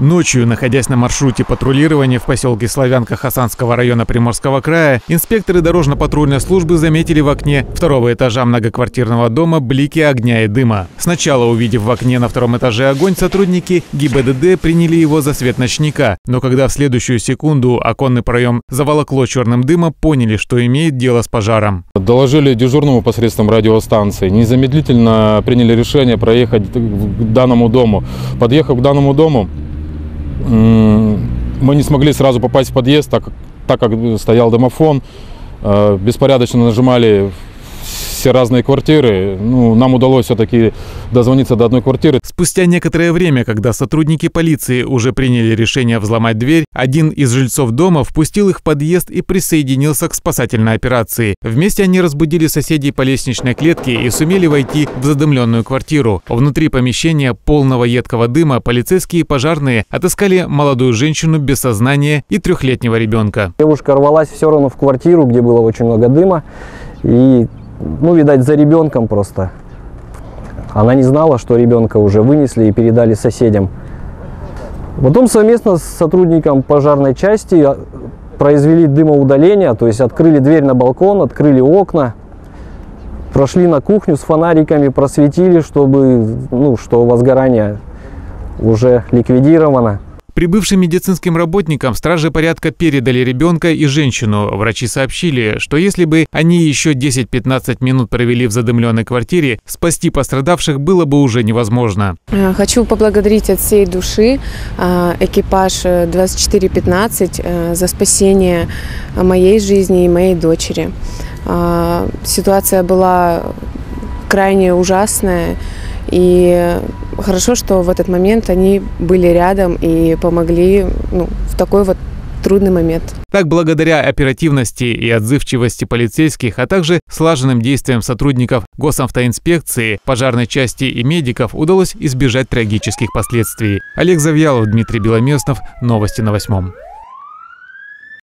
Ночью, находясь на маршруте патрулирования в поселке Славянка Хасанского района Приморского края, инспекторы дорожно-патрульной службы заметили в окне второго этажа многоквартирного дома блики огня и дыма. Сначала, увидев в окне на втором этаже огонь, сотрудники ГИБДД приняли его за свет ночника, но когда в следующую секунду оконный проем заволокло черным дымом, поняли, что имеет дело с пожаром. Доложили дежурному посредством радиостанции. Незамедлительно приняли решение проехать к данному дому. Подъехав к данному дому, мы не смогли сразу попасть в подъезд, так, так как стоял домофон. Э, беспорядочно нажимали все разные квартиры. Ну, нам удалось все-таки дозвониться до одной квартиры. Спустя некоторое время, когда сотрудники полиции уже приняли решение взломать дверь, один из жильцов дома впустил их в подъезд и присоединился к спасательной операции. Вместе они разбудили соседей по лестничной клетке и сумели войти в задымленную квартиру. Внутри помещения полного едкого дыма полицейские и пожарные отыскали молодую женщину без сознания и трехлетнего ребенка. Девушка рвалась все равно в квартиру, где было очень много дыма. И ну, видать, за ребенком просто. Она не знала, что ребенка уже вынесли и передали соседям. Потом совместно с сотрудником пожарной части а, произвели дымоудаление, то есть открыли дверь на балкон, открыли окна, прошли на кухню с фонариками, просветили, чтобы, ну, что возгорание уже ликвидировано. Прибывшим медицинским работникам стражи порядка передали ребенка и женщину. Врачи сообщили, что если бы они еще 10-15 минут провели в задымленной квартире, спасти пострадавших было бы уже невозможно. Э, хочу поблагодарить от всей души э, экипаж 2415 э, за спасение моей жизни и моей дочери. Ситуация была крайне ужасная. И хорошо, что в этот момент они были рядом и помогли ну, в такой вот трудный момент. Так, благодаря оперативности и отзывчивости полицейских, а также слаженным действиям сотрудников госавтоинспекции, пожарной части и медиков удалось избежать трагических последствий. Олег Завьялов, Дмитрий Беломестов. Новости на восьмом.